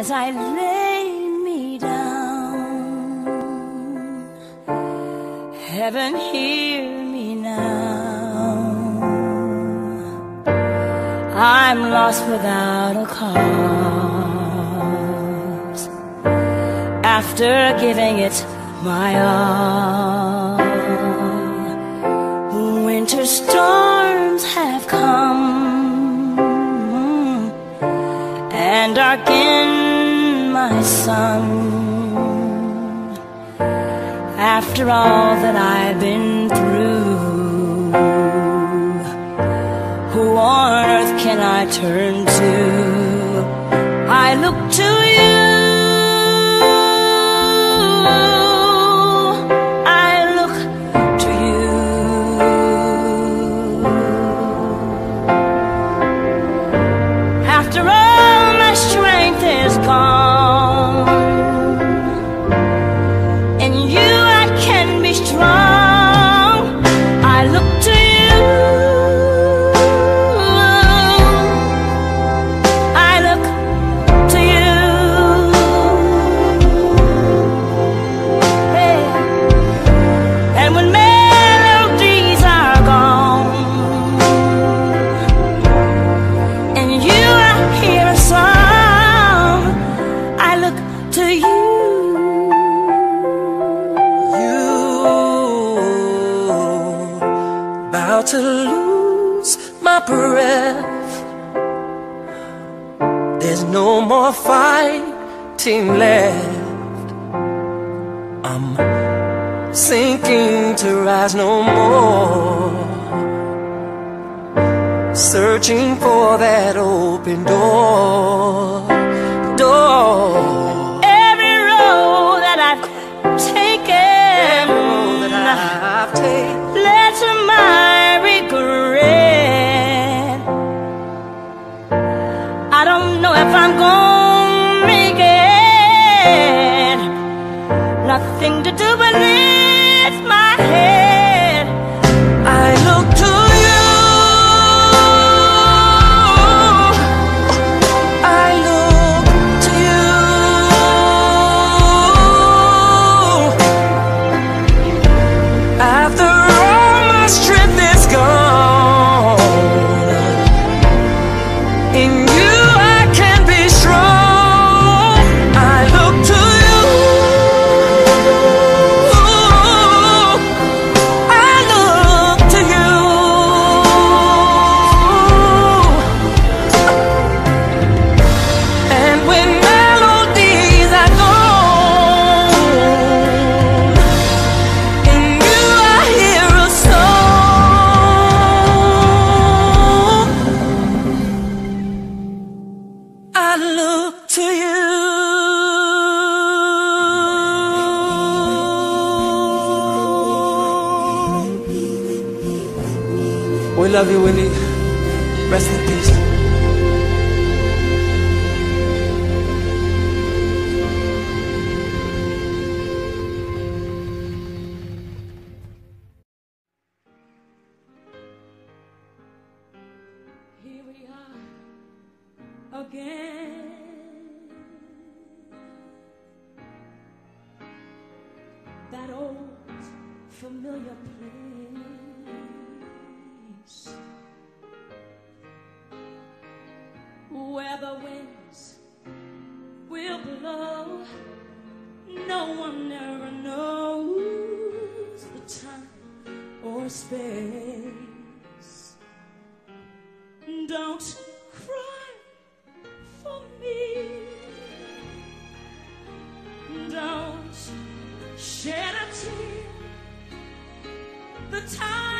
as I lay me down. Heaven, hear me now. I'm lost without a cause. After giving it my all, winter storms have come and darken sun. After all that I've been through, who on earth can I turn to? I look to you. Breath. There's no more fighting left. I'm sinking to rise no more. Searching for that open door. Door. Every road that I've taken that I've taken. We love you, Willie. Rest in peace. Here we are again. That old familiar place where the winds will blow. No one ever knows the time or space. Don't cry for me. Don't shed a tear. The time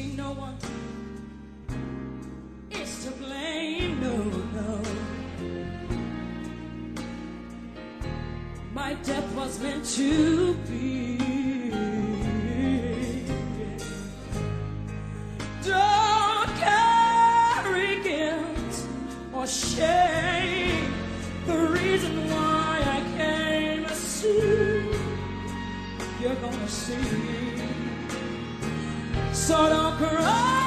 See no one is to blame, no, no. My death was meant to be. Don't carry guilt or shame. The reason why I came to see, you're gonna see. So don't cry.